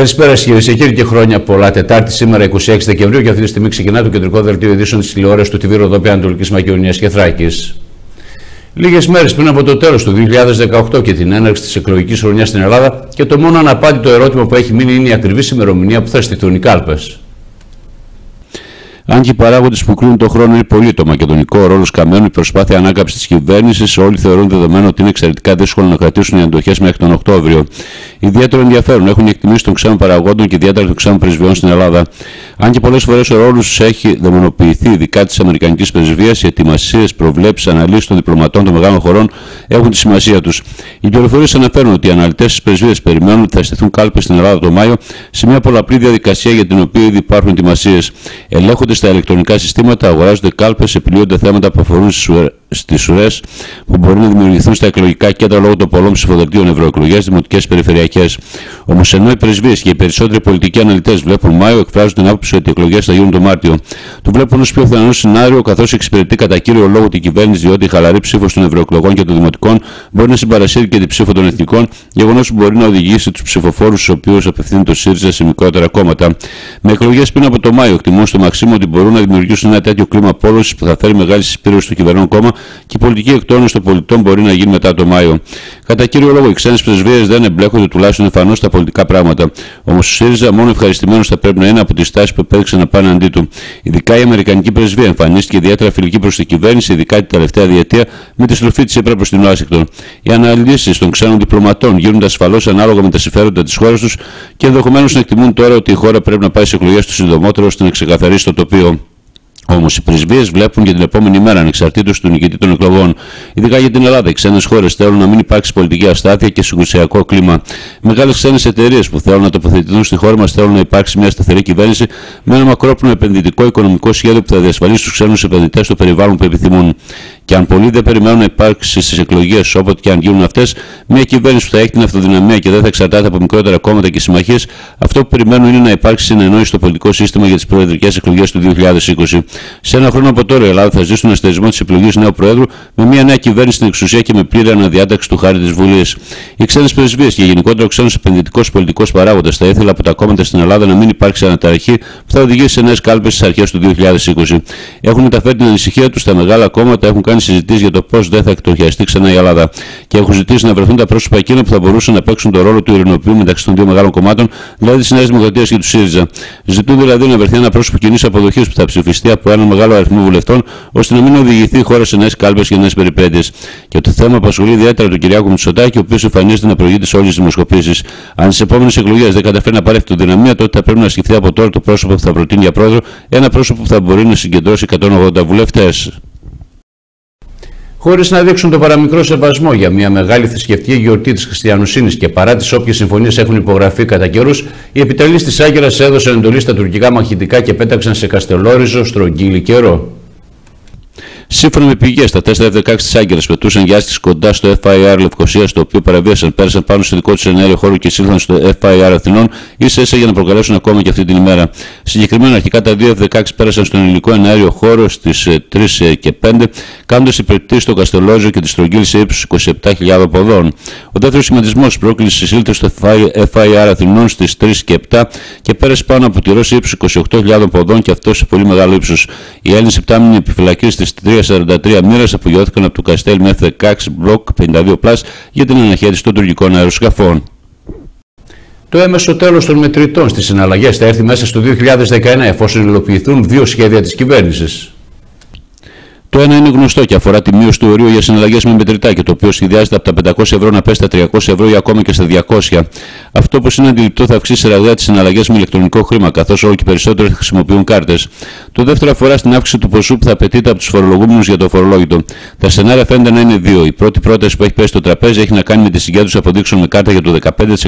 Καλησπέρα σας κυρίε και κύριοι και χρόνια πολλά. Τετάρτη σήμερα 26 Δεκεμβρίου και αυτή τη στιγμή ξεκινά το κεντρικό δελτίο ειδήσεων της τηλεόρασης του TV Ροδόπη Ανατολικής Μακεδονίας και Θράκης. Λίγες μέρες πριν από το τέλος του 2018 και την έναρξη της εκλογικής χρονιάς στην Ελλάδα και το μόνο αναπάντητο ερώτημα που έχει μείνει είναι η ακριβής ημερομηνία που θα στηθούν οι κάλπες. Αν και οι παράγοντες που κρίνουν τον χρόνο είναι πολύ το μακεδονικό ρόλος καμένου, η προσπάθεια ανάκαμψης της κυβέρνησης, όλοι θεωρούν δεδομένο ότι είναι εξαιρετικά δύσκολο να κρατήσουν οι αντοχές μέχρι τον Οκτώβριο. Ιδιαίτερο ενδιαφέρον έχουν οι εκτιμήσεις των ξένων παραγόντων και ιδιαίτερα των ξένων πρεσβειών στην Ελλάδα. Αν και πολλές φορές ο ρόλος τους έχει δαιμονοποιηθεί, ειδικά της Αμερικανικής πρεσβείας, οι ετοιμασίες, προβλέψεις, αναλύσεις των διπλωματών των μεγάλων χωρών έχουν τη σημασία τους. Οι πληροφορίες αναφέρουν ότι οι αναλυτές της πρεσβείας περιμένουν ότι θα στηθούν κάλπες στην Ελλάδα το Μάιο σε μια πολλαπλή διαδικασία για την οποία ήδη υπάρχουν ετοιμασίες. Ελέγχονται στα ηλεκτρονικά συστήματα, αγοράζονται κάλπες, επιλύονται θέματα που αφορούν στις ουρές που μπορεί να δημιουργηθούν στα εκλογικά κέντρα λόγω των πολλών ψηφοδελτίων ευρωεκλογέ, δημοτικές περιφερειακές. Όμως ενώ οι πρεσβείες και οι περισσότεροι πολιτικοί αναλυτές βλέπουν Μάιο, εκφράζουν την άποψη ότι οι εκλογές θα γίνουν το Μάρτιο. Το βλέπουν ως πιο πιθανό σενάριο, καθώς εξυπηρετεί κατά κύριο λόγο την κυβέρνηση, διότι η χαλαρή ψήφος των ευρωεκλογών και των δημοτικών μπορεί να συμπαρασύρει και την ψήφο των εθνικών, γεγονός που μπορεί να οδηγήσει τους ψηφοφόρους, στους οποίους απευθύνει το ΣΥΡΙΖΑ σε μικρότερα κόμματα. Με εκλογές πριν από το Μάιο, εκτιμούν στο Μαξίμου ότι μπορούν να δημιουργήσουν ένα τέτοιο κλίμα πόλωση που θα φέρει μεγάλη συσπήρωση στο κυβερνών κόμμα και η πολιτική εκτόνωση των πολιτών μπορεί να γίνει μετά το Μάιο. Κατά κύριο λόγο, οι ξένες πρεσβείες δεν εμπλέκονται τουλάχιστον εμφανώς στα πολιτικά πράγματα. Όμως ο ΣΥΡΙΖΑ μόνο ευχαριστημένος θα πρέπει να είναι από τις τάσεις που επέδειξαν να πάνε αντί του. Ειδικά η Αμερικανική πρεσβεία εμφανίστηκε ιδιαίτερα φιλική προς την κυβέρνηση, ειδικά την τελευταία διετία, με τη στροφή της ΕΠΡΑ προ την Ουάσιγκτον. Οι αναλύσεις των ξένων διπλωματών γίνονται ασφαλώς ανάλογα με τα συμφέροντα της χώρας τους και ενδεχομένως να εκτιμούν τώρα ότι η χώρα πρέπει να πάει σε εκλογές του συντομότερο ώστε να ξεκαθαρίσει το τοπίο. Όμως οι πρεσβείες βλέπουν για την επόμενη μέρα ανεξαρτήτως του νικητή των εκλογών. Ειδικά για την Ελλάδα, οι ξένες χώρες θέλουν να μην υπάρξει πολιτική αστάθεια και συγκρουσιακό κλίμα. Μεγάλες ξένες εταιρείες που θέλουν να τοποθετηθούν στη χώρα μας θέλουν να υπάρξει μια σταθερή κυβέρνηση με ένα μακρόπνο επενδυτικό οικονομικό σχέδιο που θα διασφαλίσει του ξένους επενδυτές στο περιβάλλον που επιθυμούν. Και αν πολλοί δεν περιμένουν να υπάρξει στις εκλογές όποτε και αν γίνουν αυτές, μια κυβέρνηση που θα έχει την αυτοδυναμία και δεν θα εξαρτάται από μικρότερα κόμματα και συμμαχίες, αυτό που περιμένουν είναι να υπάρξει συνεννόηση στο πολιτικό σύστημα για τις προεδρικές εκλογές του 2020. Σε ένα χρόνο από τώρα η Ελλάδα θα ζήσει τον αστερισμό της επιλογή νέου Προέδρου με μια νέα κυβέρνηση στην εξουσία και με πλήρη αναδιάταξη του χάρη της Βουλής. Οι ξένες πρεσβείες και γενικότερα ο ξένος επενδυτικός πολιτικός παράγοντας θα ήθελε από τα κόμματα στην Ελλάδα να μην υπάρξει αναταραχή που θα οδηγήσει σε νέες κάλπες στις αρχές του 2020. Έχουν μεταφέρει την ανησυχία τους στα μεγάλα κόμματα, έχουν κάνει συζητήσει για το πώς δεν θα εκτοχιαστεί ξανά η Ελλάδα και έχουν ζητήσει να βρεθούν τα πρόσωπα εκείνα που θα μπορούσαν να παίξουν το ρόλο του ειρηνοποιού μεταξύ των δύο μεγάλων κομμάτων, δηλαδή τη Νέα Δημοκρατία και του ΣΥΡΙΖΑ. Ζητούν δηλαδή να βρεθεί ένα πρόσωπο κοινής αποδοχής που θα ψηφιστεί από έναν μεγάλο αριθμό βουλευτών, ώστε να μην οδηγηθεί η χώρα σε νέες κάλπες και νέες περιπέτειες. Και το θέμα απασχολεί ιδιαίτερα τον Κυριάκο Μητσοτάκη, ο οποίος εμφανίζεται να προηγείται σε όλες τις δημοσκοπήσεις. Αν στις επόμενες εκλογές δεν καταφέρει να πάρει αυτοδυναμία, τότε θα πρέπει να σκεφτεί από τώρα το πρόσωπο που θα προτείνει για πρόεδρο, ένα πρόσωπο που θα μπορεί να συγκεντρώσει 180 βουλευτές. Χωρίς να δείξουν το παραμικρό σεβασμό για μια μεγάλη θρησκευτική γιορτή της Χριστιανοσύνης και παρά τις όποιες συμφωνίες έχουν υπογραφεί κατά καιρούς, οι επιτελείς της Άγκυρας έδωσαν εντολή στα τουρκικά μαχητικά και πέταξαν σε Καστελόριζο στρογγύλι καιρό. Σύμφωνα με πηγές, τα 4F-16 της Άγκυρας πετούσαν για άσκηση κοντά στο FIR Λευκοσία, το οποίο παραβίασαν, πέρασαν πάνω στο δικό τους ενέργειο χώρο και σύγχρονο στο FIR Αθηνών, ίσα ίσα για να προκαλέσουν ακόμα και αυτή την ημέρα. Συγκεκριμένα, αρχικά τα δύο F-16 πέρασαν στον ελληνικό ενέργειο χώρο στις 3 ε, ε, και 5, κάνοντας υπηρετή στο Καστελόζο και τη στρογγύλη σε ύψου 27.000 ποδών. Ο δεύτερος σχηματισμός πρόκλησε σύλληψη στο FIR Αθηνών στις 3 και 7 και πέρασε πάνω από τη Ρώση ύψου 28.000 ποδών και αυτό σε πολύ μεγάλο ύψος. Οι Έλληνες επτάμινοι επιφυλακής στις 3 43 μοίρε απογειώθηκαν από το Καστέλ με F-16 Block 52 Plus για την αναχέτηση των τουρκικών αεροσκαφών. Το έμεσο τέλος των μετρητών στις συναλλαγές θα έρθει μέσα στο 2019 εφόσον υλοποιηθούν δύο σχέδια της κυβέρνησης. Το ένα είναι γνωστό και αφορά τη μείωση του ορίου για συναλλαγές με μετρητά το οποίο σχεδιάζεται από τα 500 ευρώ να πέσει στα 300 ευρώ ή ακόμα και στα 200. Αυτό όπω είναι αντιληπτό θα αυξήσει ραγδαία τις συναλλαγές με ηλεκτρονικό χρήμα, καθώς όλο και περισσότερο θα χρησιμοποιούν κάρτες. Το δεύτερο αφορά στην αύξηση του ποσού που θα απαιτείται από τους φορολογούμενους για το φορολόγητο. Τα σενάρια φαίνεται να είναι δύο. Η πρώτη πρόταση που έχει πέσει στο τραπέζι έχει να κάνει με τη συγκέντρωση αποδείξεων με κάρτα για το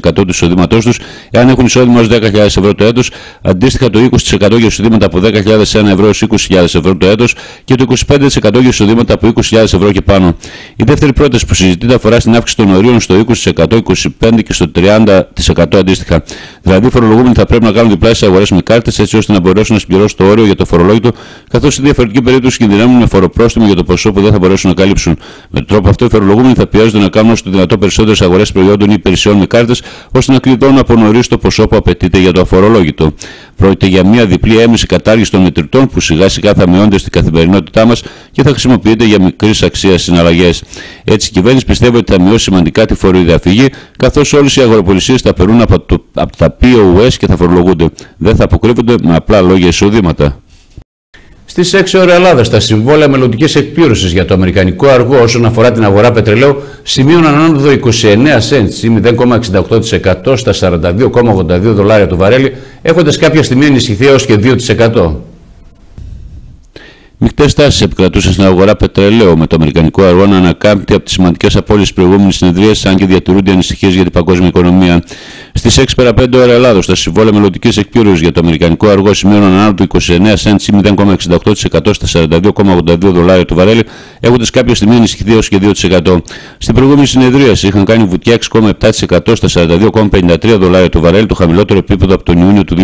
15% του εισοδήματός τους, εάν έχουν εισόδημα ω 10.000 ευρώ το έτος, αντίστοιχα το 20% για εισοδήματα από 10.001 ευρώ έως 20.000 ευρώ το έτος και το 25% 50% για εισοδήματα από 20.000 ευρώ και πάνω. Η δεύτερη πρόταση που συζητείται αφορά στην αύξηση των ορίων στο 20%, 25% και στο 30% αντίστοιχα. Δηλαδή, οι φορολογούμενοι θα πρέπει να κάνουν διπλάσιες αγορές με κάρτες έτσι ώστε να μπορέσουν να συμπληρώσουν το όριο για το φορολόγητο, καθώς στη διαφορετική περίπτωση κινδυνεύουν με φοροπρόστιμο για το ποσό που δεν θα μπορέσουν να καλύψουν. Με τον τρόπο αυτό, οι φορολογούμενοι θα πιέζονται να κάνουν όσο το δυνατό περισσότερες αγορές προϊόντων ή υπηρεσιών με κάρτες, ώστε να κλειδώνουν από νωρίς το ποσό που απαιτείται για το αφορολόγητο. Πρόκειται για μια διπλή έμεση κατάργηση των μετρητών που σιγά σιγά θα μειώνται στην καθημερινότητά μας και θα χρησιμοποιείται για μικρής αξίας συναλλαγές. Έτσι, η κυβέρνηση πιστεύει ότι θα μειώσει σημαντικά τη φοροδιαφυγή, καθώς όλες οι αγοροπολισίε θα περνούν από, το, από τα POS και θα φορολογούνται. Δεν θα αποκρύβονται με απλά λόγια εισοδήματα. Στις 6 ώρες Ελλάδας, τα συμβόλαια μελλοντικής εκπλήρωσης για το αμερικανικό αργό όσον αφορά την αγορά πετρελαίου σημείωναν άνοδο 29 cents ή 0,68% στα 42,82 δολάρια του βαρέλι, έχοντας κάποια στιγμή ενισχυθεί έως και 2%. Μεικτέ τάσεις επικρατούσαν στην αγορά πετρελαίου, με το αμερικανικό αργό να ανακάμπτει από τις σημαντικές απώλειες προηγούμενης συνεδρίας, αν και διατηρούνται ανησυχίες για την παγκόσμια οικονομία. Στις 6 πέρα 5 ώρα Ελλάδος, τα συμβόλαια μελλοντικής εκπλήρωσης για το αμερικανικό αργό σημείωναν άνω του 29 cents ή 0,68% στα 42,82 δολάρια του βαρέλι, έχοντας κάποια στιγμή ενισχυθεί έως και 2%. Στην προηγούμενη συνεδρία είχαν κάνει βουτιά 6,7% στα 42,53 δολάρια του βαρέλι, το χαμηλότερο επίπεδο από τον Ιούνιο του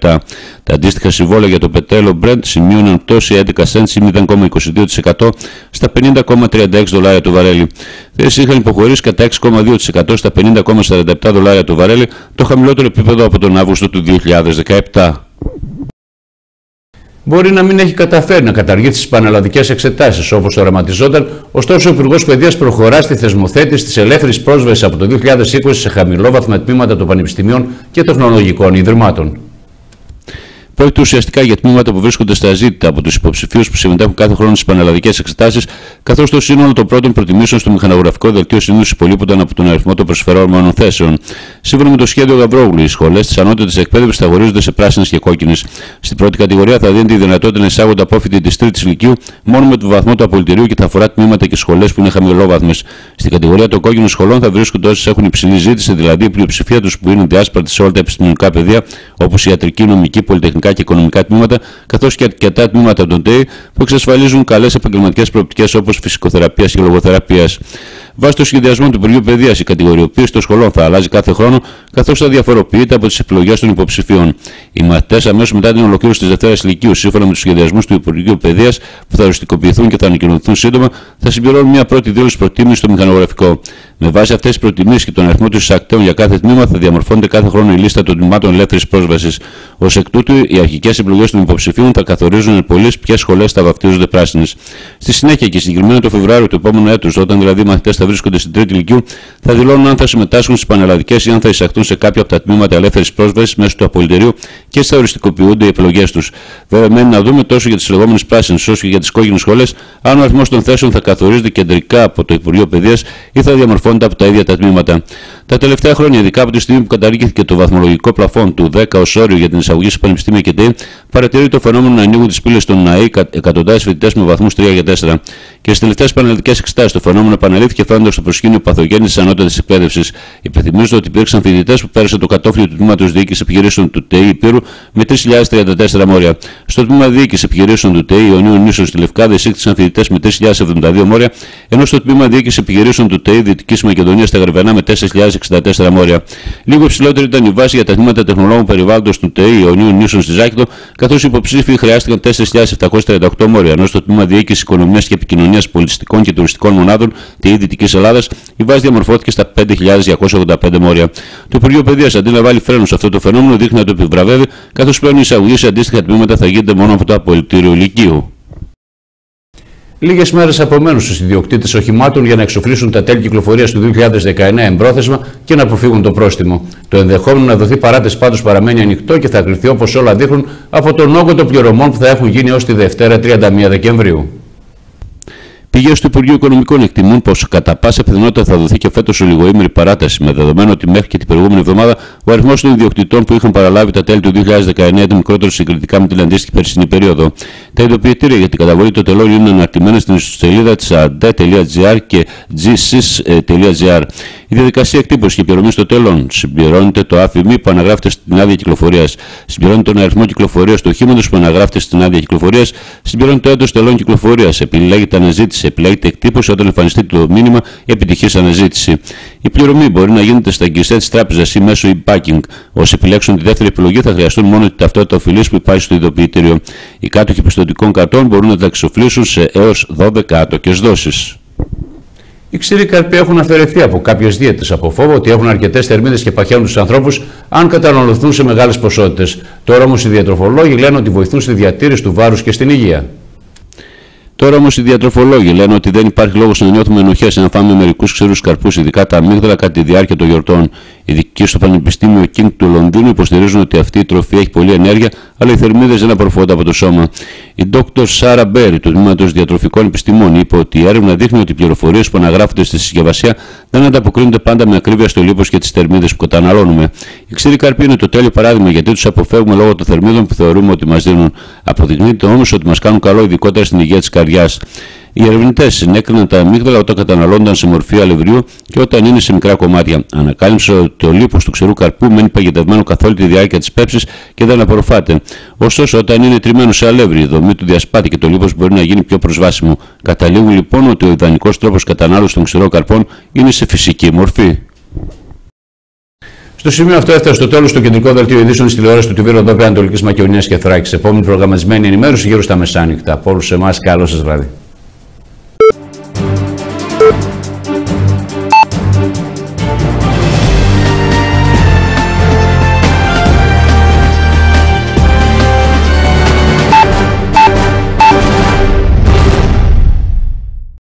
2017. Τα αντίστοιχα συμβόλαια για το πετρέλαιο Brent σημείωναν πτώση 11 cents ή 0,22% στα 50,36 δολάρια του βαρέλι. Θέσει είχαν υποχωρήσει κατά 6,2% στα 50,47 δολάρια του βαρέλι, το χαμηλότερο επίπεδο από τον Αύγουστο του 2017. Μπορεί να μην έχει καταφέρει να καταργήσει τις πανελλαδικές εξετάσεις όπως οραματιζόταν, ωστόσο ο Υπουργός Παιδείας προχωρά στη θεσμοθέτηση της ελεύθερης πρόσβασης από το 2020 σε χαμηλόβαθμα τμήματα των πανεπιστημίων και τεχνολογικών ιδρυμάτων. Πρόκειται ουσιαστικά για τμήματα που βρίσκονται στα ζήτητα από τους υποψηφίους που συμμετέχουν κάθε χρόνο στις πανελλαδικές εξετάσεις, καθώς το σύνολο των πρώτων προτιμήσεων στο μηχανογραφικό δελτίο συνήθως υπολείπονταν από τον αριθμό των προσφερόμενων θέσεων. Σύμφωνα με το σχέδιο Γαβρόγλου, οι σχολές της ανώτατη εκπαίδευσης θα χωρίζονται σε πράσινες και κόκκινες. Στην πρώτη κατηγορία θα δίνεται η δυνατότητα να εισάγονται απόφοιτοι της τρίτης ηλικίου μόνο με το βαθμό του απολυτηρίου και θα αφορά τμήματα και σχολές που είναι χαμηλόβαθμες. Στην κατηγορία των κόκκινων σχολών θα βρίσκονται όσοι έχουν υψηλή ζήτηση, δηλαδή η πλειοψηφία τους που είναι διάσπαρτη σε όλα τα επιστημονικά πεδία, όπως ιατρική, νομική, πολυτεχνικά και οικονομικά τμήματα, καθώς και αρκετά τμήματα των ΤΕΙ που εξασφαλίζουν καλές επαγγελματικές προοπτικές όπως φυσικοθεραπείας και λογοθεραπείας. Βάσει το σχεδιασμό του Υπουργείου Παιδείας, η κατηγοριοποίηση των σχολών θα αλλάζει κάθε χρόνο, καθώς θα διαφοροποιείται από τις επιλογέ των υποψηφίων. Οι μαθητές αμέσως μετά την ολοκλήρωση της Δευτέρας Ηλικίου, σύμφωνα με τους σχεδιασμούς του Υπουργείου Παιδείας, που θα οριστικοποιηθούν και θα ανακοινωθούν σύντομα, θα συμπληρώνουν μια πρώτη δήλωση προτίμησης στο μηχανογραφικό. Με βάση αυτές τις προτιμήσεις και τον αριθμό των εισακτέων για κάθε τμήμα, θα διαμορφώνεται κάθε χρόνο η λίστα των τμήματων ελεύθερης πρόσβασης. Ω εκ τούτου, οι αρχικές επιλογές των υποψηφίων θα καθορίζουν πολλές ποιες σχολές θα βαφτίζονται πράσινες. Στη συνέχεια και συγκεκριμένα το Φεβρουάριο του επόμενου έτους, όταν δηλαδή οι μαθητές θα βρίσκονται στην τρίτη ηλικίου, θα δηλώνουν αν θα συμμετάσχουν στις πανελλαδικές ή αν θα εισαχθούν σε κάποια από τα τμήματα ελεύθερης πρόσβασης μέσω του απολυτερίου και θα οριστικοποιούνται οι επιλογές τους. Βέβαια, μένει να δούμε τόσο για τις λεγόμενες πράσινες όσο και για τις κόκκινες σχολές, αν ο αριθμός των θέσεων θα καθορίζεται κεντρικά από το Υπουργείο Παιδείας ή θα διαμορφώνεται από τα ίδια τα τμήματα. Τα τελευταία χρόνια, ειδικά από τη στιγμή που καταργήθηκε το βαθμολογικό πλαφόν του 10 ως όριο για την εισαγωγή σε πανεπιστήμια και ΤΕΙ, παρατηρεί το φαινόμενο να ανοίγουν τις πύλες των ΝΑΗ εκατοντάδες φοιτητές με βαθμούς 3 για 4. Και στις τελευταίες πανελλαδικές εξετάσεις το φαινόμενο επαναλήφθηκε φαίνοντας στο προσκήνιο παθογέννη της ανώτατης εκπαίδευσης. Υπενθυμίζω ότι υπήρξαν φοιτητές που πέρασαν το κατόφλιο του τμήματος διοίκησης επιχειρήσεων του ΤΕΙ Υπήρου με 3.034 μόρια. Στο τμήμα διοίκησης επιχειρήσεων του ΤΕΙ Ιωνίου Νήσων στη Λευκάδα εισήχθησαν φοιτητές με 3.072 μόρια, ενώ στο τμήμα διοίκησης επιχειρήσεων του ΤΕΙ Δυτικής Μακεδονίας στα Γρεβενά με 4.064 μόρια. Λίγο υψηλότερη ήταν η βάση για τα τμήματα τεχνολόγων περιβάλλοντος του ΤΕΙ Ιωνίου Νήσων στη Ζάκητο, καθώς οι υποψήφοι χρειάστηκαν 4.738 μόρια, ενώ στο τμήμα διοίκησης οικονομίας και επικοινωνίας πολιτιστικών και τουριστικών μονάδων ΤΕΙ Δυτικής Ελλάδας η βάση διαμορφώθηκε στα 5.285 μόρια. Το Υπουργείο Παιδείας αντί να βάλει φρένος σε αυτό το φαινόμενο δείχνει να το επιβραβεύει, καθώς πλέον η εισαγωγή σε αντίστοιχα τμήματα θα γίνεται μόνο από το απολυτήριο ηλικίου. Λίγες μέρες απομένουν στου ιδιοκτήτες οχημάτων για να εξοφλήσουν τα τέλη κυκλοφορίας του 2019 εμπρόθεσμα και να αποφύγουν το πρόστιμο. Το ενδεχόμενο να δοθεί παράτηση πάντως παραμένει ανοιχτό και θα κρυθεί όπως όλα δείχνουν από τον όγκο των πληρωμών που θα έχουν γίνει ω τη Δευτέρα 31 Δεκεμβρίου. Πηγές του Υπουργείου Οικονομικών εκτιμούν πως κατά πάσα πιθανότητα θα δοθεί και φέτος ολιγοήμερη παράταση, με δεδομένο ότι μέχρι και την προηγούμενη εβδομάδα ο αριθμός των ιδιοκτητών που είχαν παραλάβει τα τέλη του 2019 ήταν μικρότερο συγκριτικά με την αντίστοιχη περσινή περίοδο. Τα ειδοποιητήρια για την καταβολή των τελών είναι αναρτημένα στην ιστοσελίδα της ade.gr και gsis.gr. Η διαδικασία εκτύπωσης και πληρωμή των τελών συμπληρώνεται το ΑΦΜ που αναγράφεται στην άδεια κυκλοφορίας, συμπληρώνεται τον αριθμό κυκλοφορίας του οχήματος που αναγράφεται στην άδεια κυκλοφορίας, συμπληρώνεται το έντος τελών κυκλοφορίας, επιλέγεται αναζήτηση, επιλέγεται εκτύπωση όταν εμφανιστεί το μήνυμα επιτυχής αναζήτηση. Η πληρωμή μπορεί να γίνεται στα γκισέ της τράπεζας ή μέσω e-packing. Όσοι επιλέξουν τη δεύτερη επιλογή θα χρειαστούν μόνο τη ταυτότητα οφειλής που υπάρχει στο ειδοποιητήριο. Οι κάτοχοι πιστοτικών καρτών μπορούν να τα εξοφλήσουν σε έως 12 άτοκες δόσεις. Οι ξηροί καρποί έχουν αφαιρεθεί από κάποιες δίαιτες από φόβο ότι έχουν αρκετές θερμίδες και παχαίνουν του ανθρώπους αν καταναλωθούν σε μεγάλες ποσότητες. Τώρα όμως οι διατροφολόγοι λένε ότι βοηθούν στη διατήρηση του βάρους και στην υγεία. Τώρα όμως οι διατροφολόγοι λένε ότι δεν υπάρχει λόγος να νιώθουμε ενοχές να φάμε μερικούς ξηρού καρπούς, ειδικά τα αμύγδαλα κατά τη διάρκεια των γιορτών. Οι ειδικοί στο Πανεπιστήμιο King του Λονδίνου υποστηρίζουν ότι αυτή η τροφή έχει πολλή ενέργεια, αλλά οι θερμίδες δεν απορροφώνται από το σώμα. Η Dr. Σάρα Μπέρι του Τμήματος Διατροφικών Επιστημών είπε ότι η έρευνα δείχνει ότι οι πληροφορίες που αναγράφονται στη συσκευασία δεν ανταποκρίνονται πάντα με ακρίβεια στο λίπος και τις θερμίδες που καταναλώνουμε. Η ξηρή καρπή είναι το τέλειο παράδειγμα γιατί τους αποφεύγουμε λόγω των θερμίδων που θεωρούμε ότι μας δίνουν. Αποδεικνύεται όμως ότι μας κάνουν καλό ειδικότερα στην υγεία της καρδιά. Οι ερευνητές συνέκριναν τα αμύγδαλα όταν καταναλώνταν σε μορφή αλευριού και όταν είναι σε μικρά κομμάτια. Ανακάλυψε ότι το λίπος του ξερού καρπού μένει παγιδευμένο καθ' όλη τη διάρκεια της πέψης και δεν απορροφάται. Ωστόσο, όταν είναι τριμμένο σε αλεύρι, η δομή του διασπάται και το λίπος μπορεί να γίνει πιο προσβάσιμο. Καταλήγουν λοιπόν ότι ο ιδανικός τρόπος κατανάλωσης των ξερών καρπών είναι σε φυσική μορφή. Στο σημείο αυτό έφτασε στο τέλος το κεντρικό δελτίο ειδήσεων στη τηλεόρασης του Τιβύρου Δόπη Ανατολική Μακεδονίας και Θράκης. Επόμενη προγραμματισμένη ενημέρωση γύρω στα μεσάνυχτα. Από όλους εμάς, καλό σας βράδυ.